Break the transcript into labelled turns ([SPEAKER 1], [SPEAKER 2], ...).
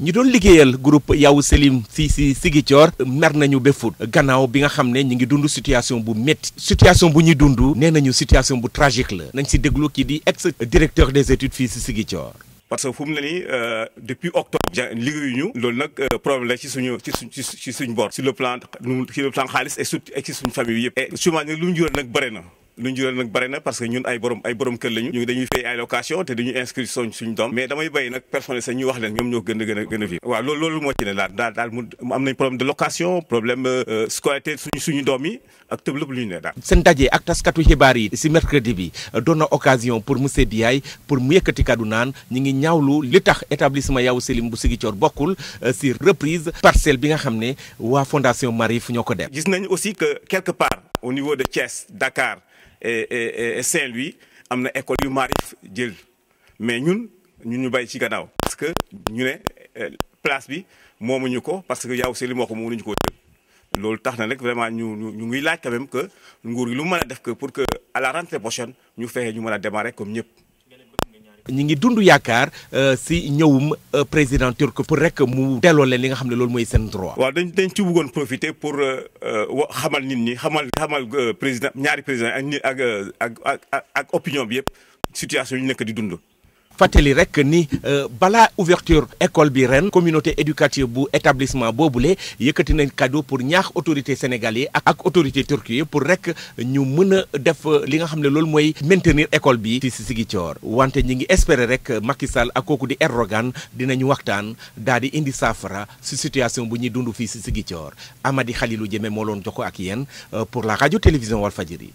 [SPEAKER 1] ñi doon liggéeyal groupe Yaw Selim fii si Ziguinchor mer nañu ba fut gannaaw bi nga xam ne ñu ngi dund situation bu métti situation bu ñuy dund nee nañu situation bu tragique la nañ si déglu kii di ex directeur des études fii si Ziguinchor.
[SPEAKER 2] parce que fu mu ne nii euh, depuis octobre. ja liggéeyuñu loolu nag euh, problème la ci suñu ci suñ ci suñ bor. sur le plan sur le plan xaalis et surtout ak ci suñ famille yëpp. et souvent nag lu mu jural nag bëri na. lu ñu jural nag bari na parce que ñun ay borom ay borom kër lañu ñu dañuy fay ay location te dañuy inscrire soñ suñu doom mais damay bay nag personnel sax ñu wax leen ñoom ñoo gën a gën a gën a fi waaw loolu loolu moo ci ne daal daal daal mu am nañ problème de location problème euh, scolarité suñu suñu doom yi ak tëb lépp lu ñu ne daal
[SPEAKER 1] seen daje ak taskatu xibaar yi si mercredi bi euh, doon na occasion pour monsieur Diaye pour mu yëkkati kaddu naan ñi ngi ñaawlu li tax établissement Yaw Selim bu Ziguinchor bokkul si euh, reprise parcelle bi nga xam ne waa fondation Marie fu ñoo ko def.
[SPEAKER 2] gis nañu aussi que quelque part au niveau de Thiès Dakar et et et Saint-Louis am na école yu Marie jël mais ñun ñun ñu bàyyi ci gannaaw. parce que ñu ne euh, place bi moomuñu ko parce que yow si li moo ko mënuñu ko jël loolu tax na nag vraiment ñu ñu ñu ngi laaj quand même que nguur gi lu mën a def que pour que à la rentrée prochaine ñu fexe ñu mën a démarrer comme ñëpp.
[SPEAKER 1] ñi ngi dund yaakaar euh, si ñëwum euh, président turc pour rek mu delloo leen li nga xam ne loolu mooy seen droit.
[SPEAKER 2] waaw dañ dañ ci bëggoon profiter pour euh, xamal nit ñi xamal xamal président ñaari président ak nit ak ak ak ak opinion bi yëpp situation yu nekk di dund.
[SPEAKER 1] fàttali rek ni balaa ouverture école bi ren communauté éducative bu établissement boobule yëkkati nañ cadeau pour ñaax autorité sénégalais ak autorité turque yi pour rek ñu mën a def euh, li nga xam ne loolu mooy maintenir école bi ci Ziguinchor wante ñi ngi espérer rek euh, Macky Sall ak kooku di Erdogan dinañu waxtaan daal di indi saafara si situation bu ñuy dund fii si Ziguinchor Amady Khalilou Diémé moo loon jox ko ak yéen euh, pour la radio télévision Walfadjri